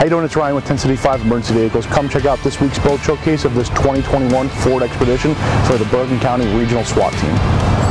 How you doing? It's Ryan with 10-75 Emergency Vehicles. Come check out this week's build showcase of this 2021 Ford Expedition for the Bergen County Regional SWAT Team.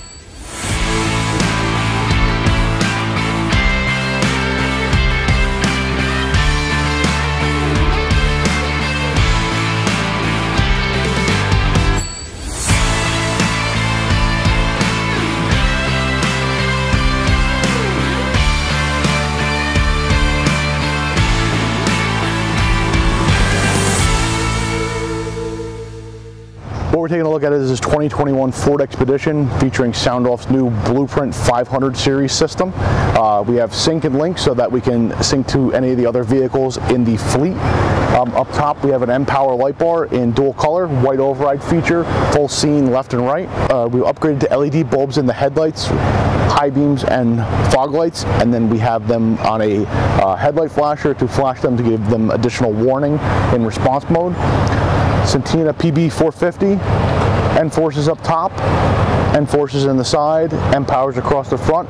Taking a look at is this 2021 Ford Expedition featuring SoundOff's new Blueprint 500 series system. Uh, we have sync and link so that we can sync to any of the other vehicles in the fleet. Um, up top we have an M-Power light bar in dual color, white override feature, full scene left and right. Uh, we upgraded to LED bulbs in the headlights, high beams and fog lights, and then we have them on a uh, headlight flasher to flash them to give them additional warning in response mode. Setina PB450, N forces up top, N forces in the side, N powers across the front,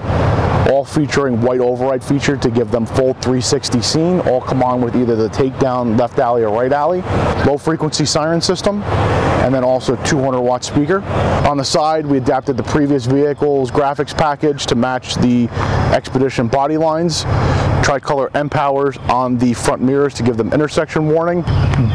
all featuring white override feature to give them full 360 scene, all come on with either the takedown left alley or right alley, low frequency siren system, and then also 200 watt speaker. On the side, we adapted the previous vehicle's graphics package to match the Expedition body lines, tricolor M powers on the front mirrors to give them intersection warning,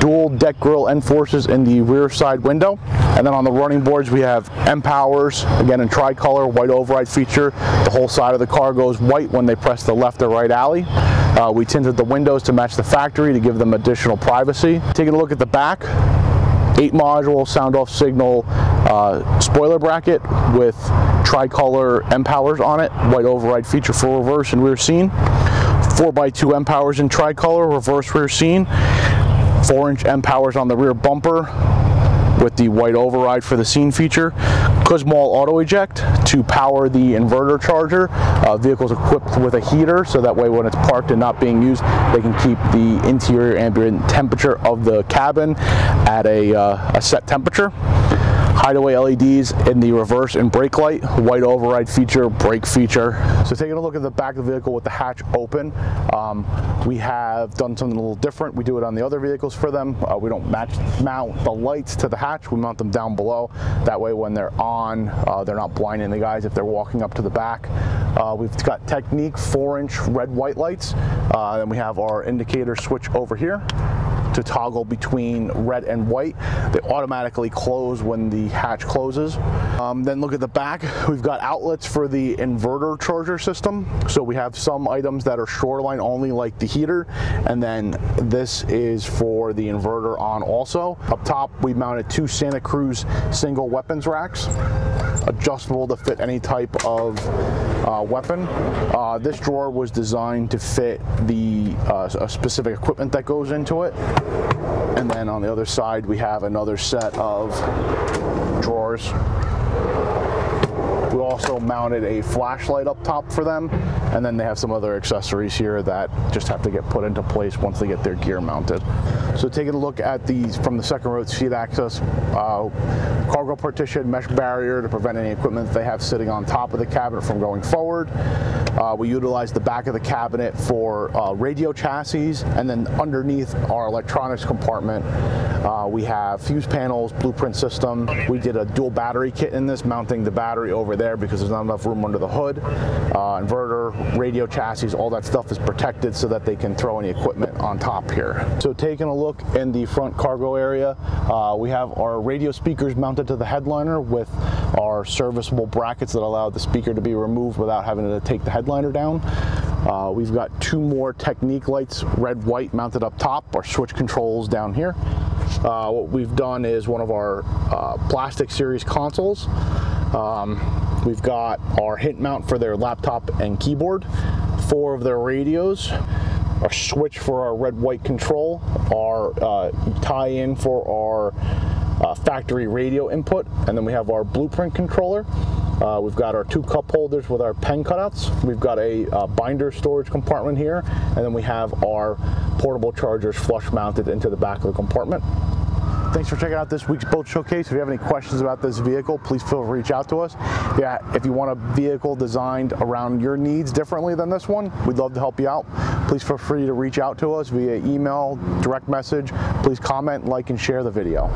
dual deck grille N forces in the rear side window, and then on the running boards we have M powers, again in tricolor, white override feature. The whole side of the car goes white when they press the left or right alley. Uh, we tinted the windows to match the factory to give them additional privacy. Taking a look at the back, eight module sound off signal uh, spoiler bracket with tricolor M powers on it, white override feature for reverse and rear scene. 4x2 M powers in tricolor, reverse rear scene. 4 inch M powers on the rear bumper with the white override for the scene feature. Kussmaul auto eject to power the inverter charger. Uh, vehicle's equipped with a heater so that way when it's parked and not being used they can keep the interior ambient temperature of the cabin at a, uh, a set temperature hideaway LEDs in the reverse and brake light, white override feature, brake feature. So taking a look at the back of the vehicle with the hatch open, um, we have done something a little different. We do it on the other vehicles for them. Uh, we don't match mount the lights to the hatch, we mount them down below. That way when they're on, uh, they're not blinding the guys if they're walking up to the back. Uh, we've got Technique 4 inch red white lights. Uh, then we have our indicator switch over here to toggle between red and white. They automatically close when the hatch closes. Um, then look at the back. We've got outlets for the inverter charger system. So we have some items that are shoreline only like the heater and then this is for the inverter on also. Up top we mounted two Santa Cruz single weapons racks adjustable to fit any type of uh, weapon. Uh, this drawer was designed to fit the uh, specific equipment that goes into it. And then on the other side, we have another set of drawers we also mounted a flashlight up top for them, and then they have some other accessories here that just have to get put into place once they get their gear mounted. So taking a look at these from the second row seat access, uh, cargo partition, mesh barrier to prevent any equipment they have sitting on top of the cabinet from going forward. Uh, we utilize the back of the cabinet for uh, radio chassis, and then underneath our electronics compartment, uh, we have fuse panels, blueprint system. We did a dual battery kit in this, mounting the battery over there because there's not enough room under the hood. Uh, inverter, radio chassis, all that stuff is protected so that they can throw any equipment on top here. So taking a look in the front cargo area, uh, we have our radio speakers mounted to the headliner with our serviceable brackets that allow the speaker to be removed without having to take the headliner down. Uh, we've got two more Technique lights, red, white, mounted up top, our switch controls down here. Uh, what we've done is one of our uh, plastic series consoles. Um, we've got our hint mount for their laptop and keyboard, four of their radios, our switch for our red-white control, our uh, tie-in for our uh, factory radio input, and then we have our blueprint controller. Uh, we've got our two cup holders with our pen cutouts. We've got a uh, binder storage compartment here, and then we have our portable chargers flush mounted into the back of the compartment. Thanks for checking out this week's boat showcase. If you have any questions about this vehicle, please feel free to reach out to us. Yeah, if you want a vehicle designed around your needs differently than this one, we'd love to help you out. Please feel free to reach out to us via email, direct message. Please comment, like, and share the video.